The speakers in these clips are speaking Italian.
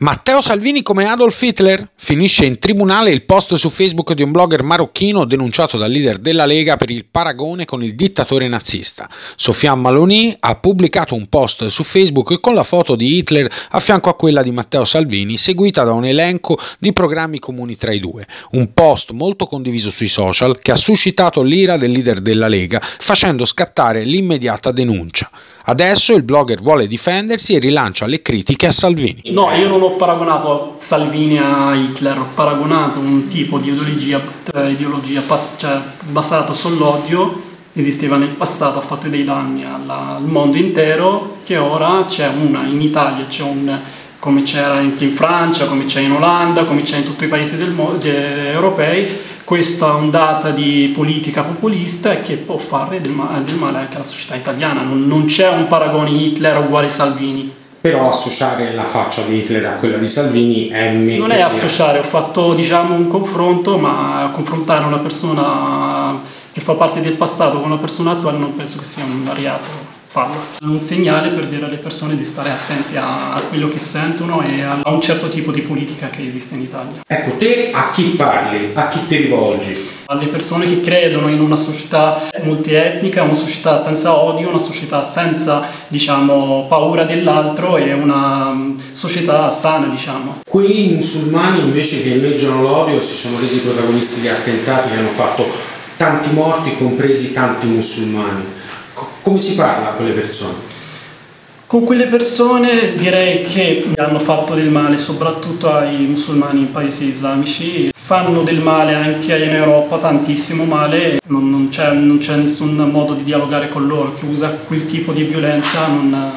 Matteo Salvini come Adolf Hitler? Finisce in tribunale il post su Facebook di un blogger marocchino denunciato dal leader della Lega per il paragone con il dittatore nazista. Sofiane Maloni ha pubblicato un post su Facebook con la foto di Hitler a fianco a quella di Matteo Salvini, seguita da un elenco di programmi comuni tra i due. Un post molto condiviso sui social che ha suscitato l'ira del leader della Lega, facendo scattare l'immediata denuncia. Adesso il blogger vuole difendersi e rilancia le critiche a Salvini. No, io non ho paragonato Salvini a Hitler, ho paragonato un tipo di ideologia, eh, ideologia cioè, basata sull'odio, esisteva nel passato, ha fatto dei danni alla, al mondo intero, che ora c'è una, in Italia c'è un come c'era anche in Francia, come c'è in Olanda, come c'è in tutti i paesi del, europei, questa ondata di politica populista che può fare del male, del male anche alla società italiana. Non, non c'è un paragone Hitler uguale Salvini. Però associare la faccia di Hitler a quella di Salvini è mettere... Non è associare, ho fatto diciamo un confronto, ma confrontare una persona che fa parte del passato con una persona attuale non penso che sia un variato farlo. È un segnale per dire alle persone di stare attenti a, a quello che sentono e a, a, un certo tipo di politica che esiste in Italia. Ecco, te a chi parli? A chi ti rivolgi? Alle persone che credono in una società multietnica, una società senza odio, una società senza, diciamo, paura dell'altro e una mm, società sana, diciamo. Quei musulmani invece che inneggiano l'odio si sono resi protagonisti di attentati che hanno fatto tanti morti, compresi tanti musulmani come si parla a quelle persone? Con quelle persone direi che hanno fatto del male soprattutto ai musulmani in paesi islamici, fanno del male anche in Europa, tantissimo male, non, non, c'è, non c'è, nessun modo di dialogare con loro, chi usa quel tipo di violenza non,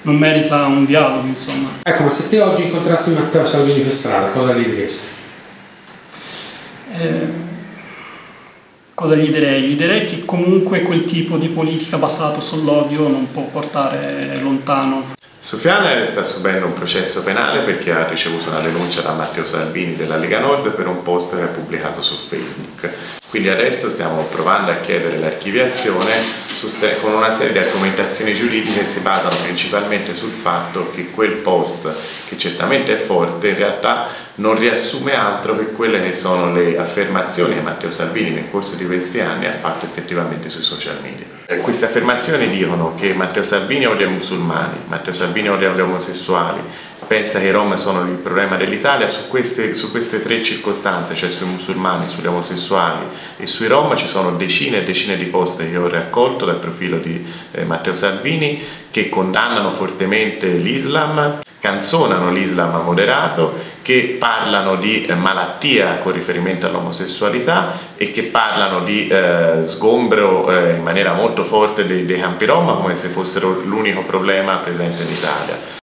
non merita un dialogo insomma. Ecco, ma se te oggi incontrassi Matteo Salvini per strada, cosa gli diresti? Eh, cosa gli direi? Gli direi che comunque quel tipo di politica basata sull'odio non può portare lontano. Sofiane sta subendo un processo penale perché ha ricevuto una denuncia da Matteo Salvini della Lega Nord per un post che ha pubblicato su Facebook. Quindi adesso stiamo provando a chiedere l'archiviazione con una serie di argomentazioni giuridiche che si basano principalmente sul fatto che quel post, che certamente è forte, in realtà non riassume altro che quelle che sono le affermazioni che Matteo Salvini nel corso di questi anni ha fatto effettivamente sui social media. Queste affermazioni dicono che Matteo Salvini odia i musulmani, Matteo Salvini odia gli omosessuali, pensa che i rom sono il problema dell'Italia, su queste, su queste, tre circostanze, cioè sui musulmani, sugli omosessuali e sui rom, ci sono decine e decine di post che ho raccolto dal profilo di eh, Matteo Salvini che condannano fortemente l'Islam, canzonano l'Islam moderato, che parlano di eh, malattia con riferimento all'omosessualità e che parlano di eh, sgombro eh, in maniera molto forte dei, dei campi rom come se fossero l'unico problema presente in Italia.